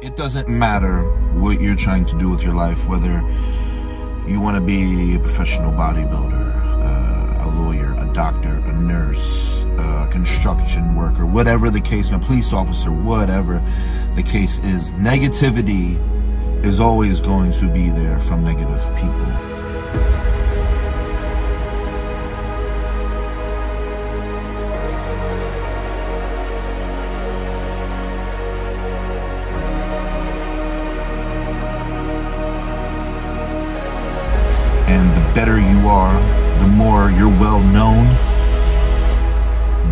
it doesn't matter what you're trying to do with your life, whether you want to be a professional bodybuilder, uh, a lawyer, a doctor, a nurse, a construction worker, whatever the case, a police officer, whatever the case is, negativity is always going to be there from negative people. Better you are, the more you're well known,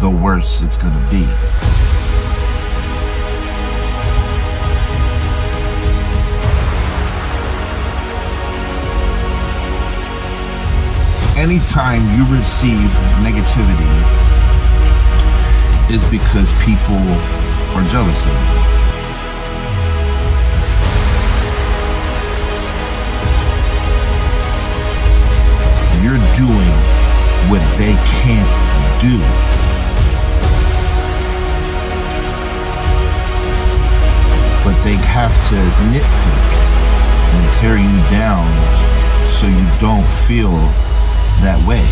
the worse it's going to be. Anytime you receive negativity is because people are jealous of you. They have to nitpick and tear you down so you don't feel that way.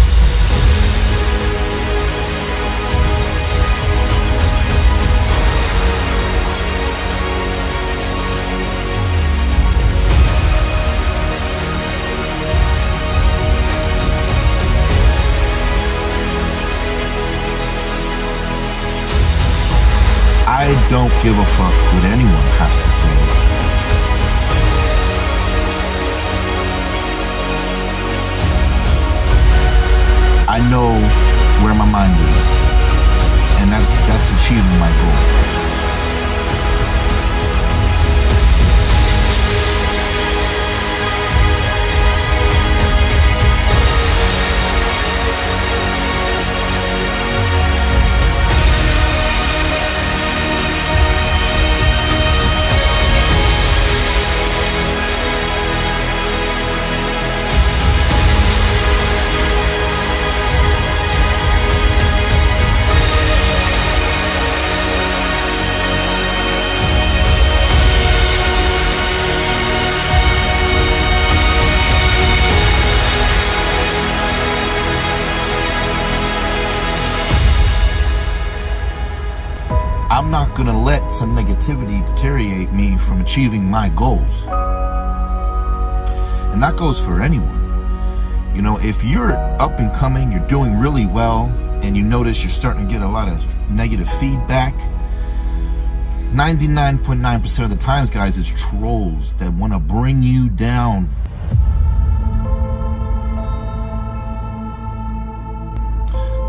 I don't give a fuck what anyone Not gonna let some negativity deteriorate me from achieving my goals. And that goes for anyone. You know, if you're up and coming, you're doing really well, and you notice you're starting to get a lot of negative feedback, 99.9% of the times, guys, it's trolls that want to bring you down.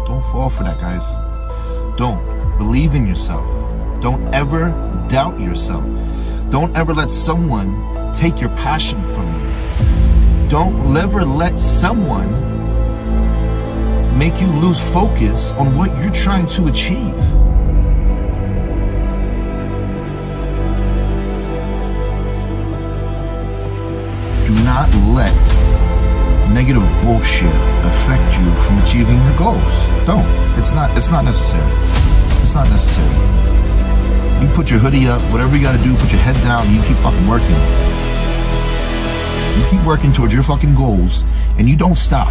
Don't fall for that, guys. Don't. Believe in yourself. Don't ever doubt yourself. Don't ever let someone take your passion from you. Don't ever let someone make you lose focus on what you're trying to achieve. Do not let negative bullshit affect you from achieving your goals. Don't. It's not it's not necessary. It's not necessary. You put your hoodie up, whatever you gotta do, put your head down, you keep fucking working. You keep working towards your fucking goals and you don't stop.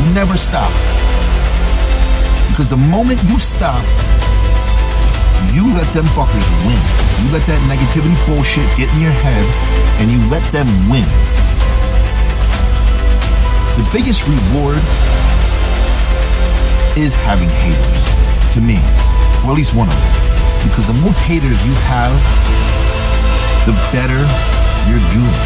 You never stop. Because the moment you stop, you let them fuckers win. You let that negativity bullshit get in your head and you let them win. The biggest reward is having haters, to me, or at least one of them. Because the more haters you have, the better you're doing,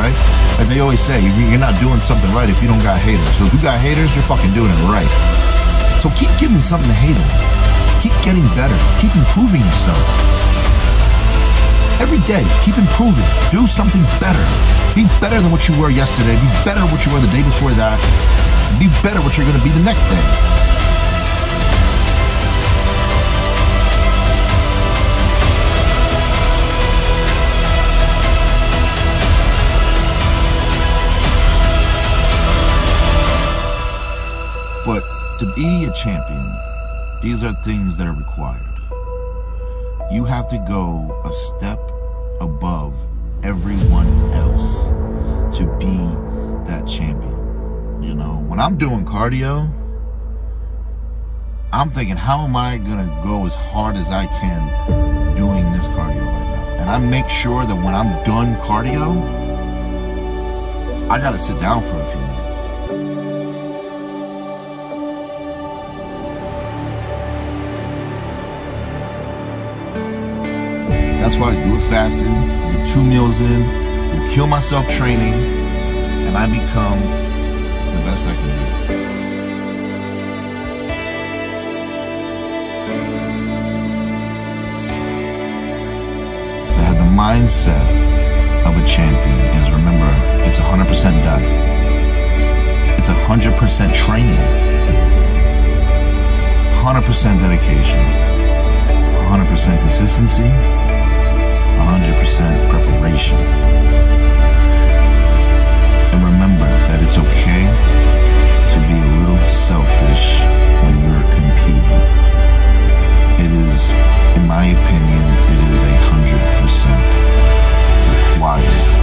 right? Like they always say, you're not doing something right if you don't got haters. So if you got haters, you're fucking doing it right. So keep giving something to hate on. Keep getting better. Keep improving yourself. Every day, keep improving. Do something better. Be better than what you were yesterday. Be better than what you were the day before that. Be better what you're going to be the next day. But to be a champion, these are things that are required. You have to go a step above everyone else to be that champion. You know, when I'm doing cardio, I'm thinking, how am I gonna go as hard as I can doing this cardio right now? And I make sure that when I'm done cardio, I gotta sit down for a few minutes. That's why I do it fasting, get two meals in, and kill myself training, and I become the best I can be. I have the mindset of a champion is remember, it's 100% diet. It's 100% training. 100% dedication. 100% consistency 100% preparation. And remember that it's okay to be a little selfish when you're competing. It is, in my opinion, it is a hundred percent required.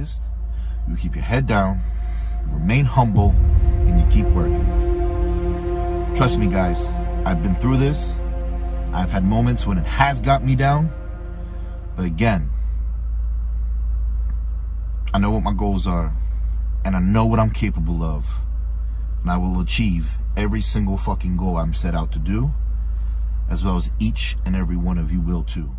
Focused, you keep your head down, remain humble, and you keep working. Trust me, guys, I've been through this. I've had moments when it has got me down. But again, I know what my goals are, and I know what I'm capable of. And I will achieve every single fucking goal I'm set out to do, as well as each and every one of you will too.